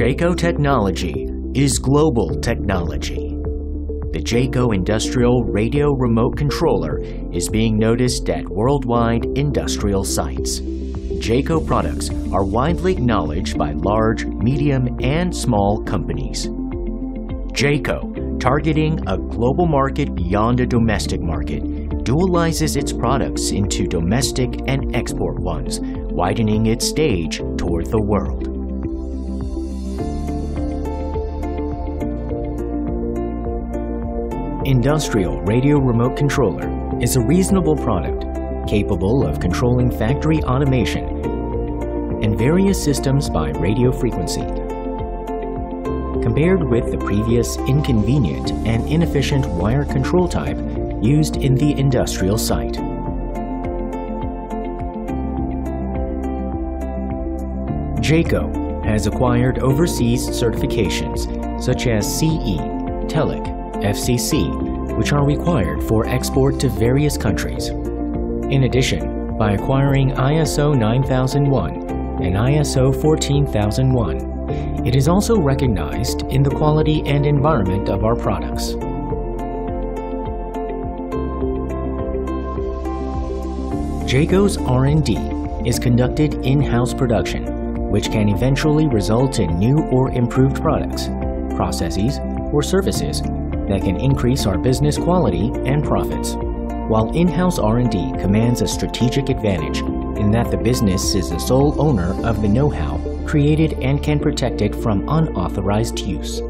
JEICO technology is global technology. The JEICO Industrial Radio Remote Controller is being noticed at worldwide industrial sites. JEICO products are widely acknowledged by large, medium, and small companies. JEICO, targeting a global market beyond a domestic market, dualizes its products into domestic and export ones, widening its stage toward the world. Industrial Radio Remote Controller is a reasonable product capable of controlling factory automation and various systems by radio frequency. Compared with the previous inconvenient and inefficient wire control type used in the industrial site. JEICO has acquired overseas certifications such as CE, TELEC, FCC, which are required for export to various countries. In addition, by acquiring ISO 9001 and ISO 14001, it is also recognized in the quality and environment of our products. JEICO's R&D is conducted in-house production, which can eventually result in new or improved products, processes, or services that can increase our business quality and profits. While in-house R&D commands a strategic advantage in that the business is the sole owner of the know-how created and can protect it from unauthorized use.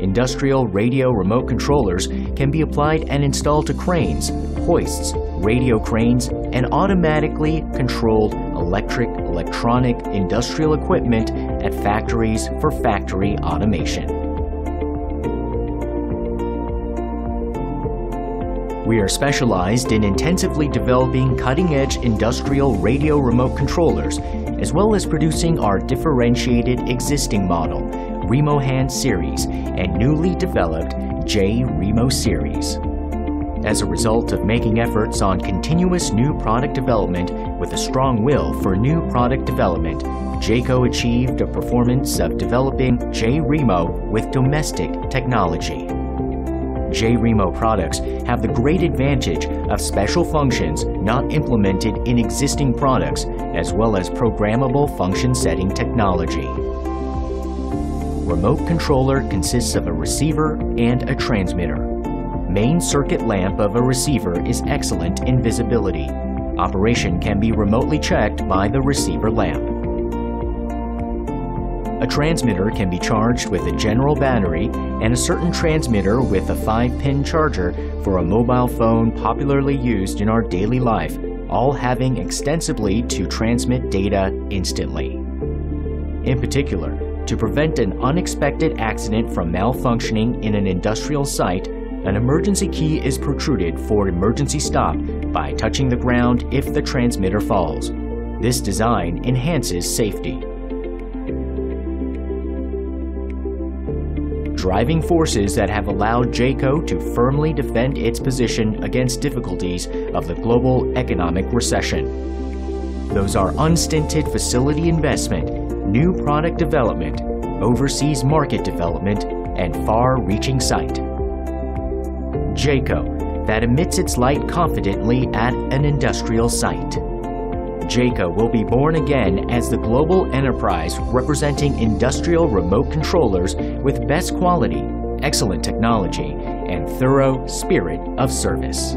Industrial radio remote controllers can be applied and installed to cranes, hoists, radio cranes, and automatically controlled electric, electronic, industrial equipment at factories for factory automation. We are specialized in intensively developing cutting-edge industrial radio remote controllers, as well as producing our differentiated existing model, RemoHand series, and newly developed J-Remo series. As a result of making efforts on continuous new product development with a strong will for new product development, JEICO achieved a performance of developing J-Remo with domestic technology. J-Remo products have the great advantage of special functions not implemented in existing products, as well as programmable function setting technology. Remote controller consists of a receiver and a transmitter. Main circuit lamp of a receiver is excellent in visibility. Operation can be remotely checked by the receiver lamp. A transmitter can be charged with a general battery and a certain transmitter with a 5-pin charger for a mobile phone popularly used in our daily life, all having extensively to transmit data instantly. In particular, to prevent an unexpected accident from malfunctioning in an industrial site, an emergency key is protruded for emergency stop by touching the ground if the transmitter falls. This design enhances safety. driving forces that have allowed JEICO to firmly defend its position against difficulties of the global economic recession. Those are unstinted facility investment, new product development, overseas market development, and far-reaching sight. JEICO, that emits its light confidently at an industrial site. JEICO will be born again as the global enterprise representing industrial remote controllers with best quality, excellent technology, and thorough spirit of service.